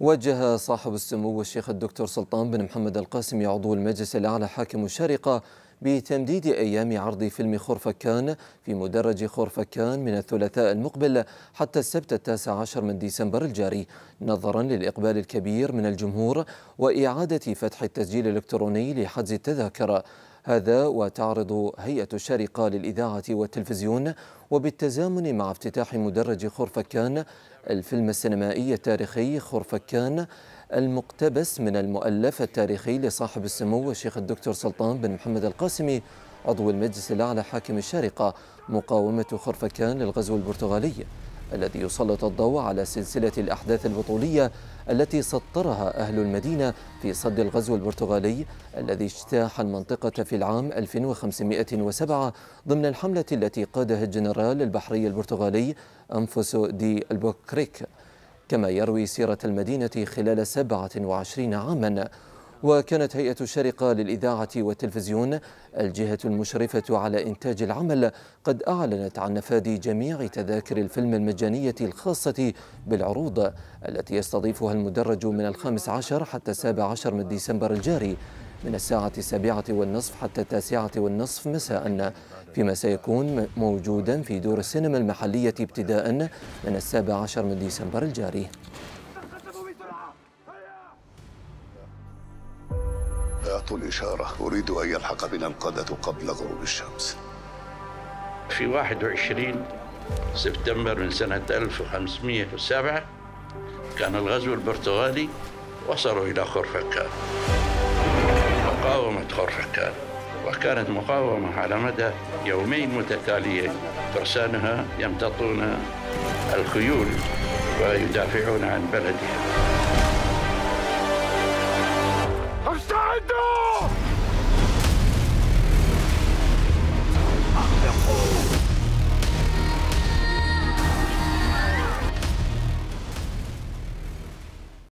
وجه صاحب السمو الشيخ الدكتور سلطان بن محمد القاسمي عضو المجلس الأعلى حاكم الشارقة بتمديد أيام عرض فيلم خورفكان في مدرج خورفكان من الثلاثاء المقبل حتى السبت التاسع عشر من ديسمبر الجاري نظرا للإقبال الكبير من الجمهور وإعادة فتح التسجيل الإلكتروني لحجز التذاكر. هذا وتعرض هيئة الشارقة للإذاعة والتلفزيون وبالتزامن مع افتتاح مدرج خورفكان الفيلم السينمائي التاريخي خورفكان المقتبس من المؤلف التاريخي لصاحب السمو الشيخ الدكتور سلطان بن محمد القاسمي عضو المجلس الأعلى حاكم الشارقة مقاومة خرفكان للغزو البرتغالي. الذي يسلط الضوء على سلسلة الأحداث البطولية التي سطرها أهل المدينة في صد الغزو البرتغالي الذي اجتاح المنطقة في العام 1507 ضمن الحملة التي قادها الجنرال البحري البرتغالي أنفوسو دي البوكريك. كما يروي سيرة المدينة خلال 27 عاما وكانت هيئة الشارقة للإذاعة والتلفزيون الجهة المشرفة على إنتاج العمل قد أعلنت عن نفاذ جميع تذاكر الفيلم المجانية الخاصة بالعروض التي يستضيفها المدرج من الخامس عشر حتى السابع عشر من ديسمبر الجاري من الساعة السابعة والنصف حتى التاسعة والنصف مساء فيما سيكون موجودا في دور السينما المحلية ابتداء من السابع عشر من ديسمبر الجاري. أعطوا الإشارة. أريد أن يلحق بنا القادة قبل غروب الشمس. في 21 سبتمبر من سنة 1507 كان الغزو البرتغالي وصلوا إلى خرفكان. مقاومة خرفكان. وكانت مقاومة على مدى يومين متتاليين. فرسانها يمتطون الخيول ويدافعون عن بلدهم. the!